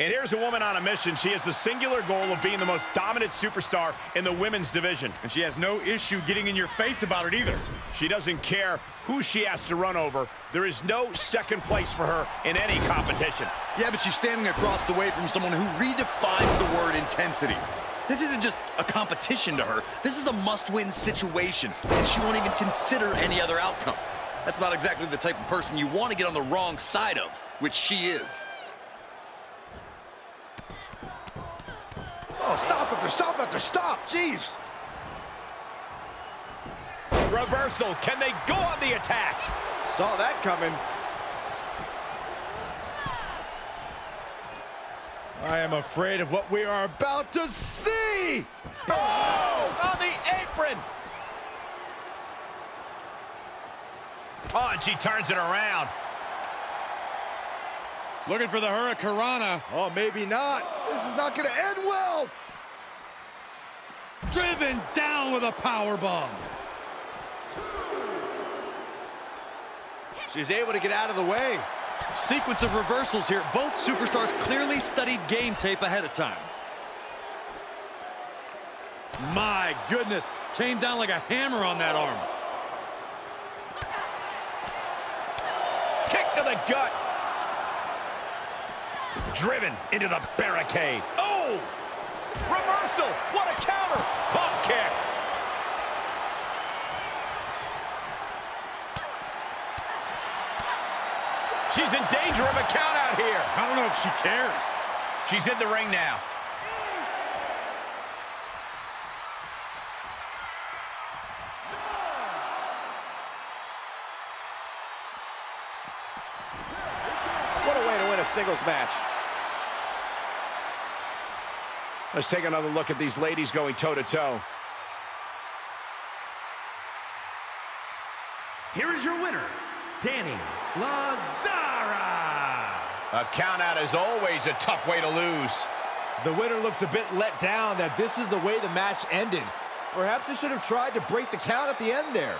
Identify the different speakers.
Speaker 1: And here's a woman on a mission. She has the singular goal of being the most dominant superstar in the women's division.
Speaker 2: And she has no issue getting in your face about it either.
Speaker 1: She doesn't care who she has to run over. There is no second place for her in any competition.
Speaker 3: Yeah, but she's standing across the way from someone who redefines the word intensity. This isn't just a competition to her. This is a must-win situation, and she won't even consider any other outcome. That's not exactly the type of person you want to get on the wrong side of, which she is.
Speaker 4: Oh, stop after stop after stop. Jeez.
Speaker 1: Reversal. Can they go on the attack?
Speaker 4: Saw that coming.
Speaker 2: I am afraid of what we are about to see.
Speaker 1: Oh, on the apron. Oh, and she turns it around.
Speaker 2: Looking for the Hurricanrana.
Speaker 4: Oh, maybe not. This is not going to end well.
Speaker 2: Driven down with a power bomb.
Speaker 4: She's able to get out of the way.
Speaker 3: Sequence of reversals here. Both superstars clearly studied game tape ahead of time.
Speaker 2: My goodness. Came down like a hammer on that arm.
Speaker 1: Kick to the gut. Driven into the barricade. Oh! Reversal! What a counter! Pump kick! She's in danger of a count out here.
Speaker 2: I don't know if she cares.
Speaker 1: She's in the ring now.
Speaker 4: What a way to win a singles match.
Speaker 1: Let's take another look at these ladies going toe-to-toe. -to -toe.
Speaker 5: Here is your winner, Dani Lazzara.
Speaker 1: A countout is always a tough way to lose.
Speaker 6: The winner looks a bit let down that this is the way the match ended. Perhaps they should have tried to break the count at the end there.